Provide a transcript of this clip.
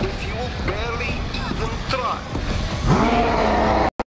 if you will barely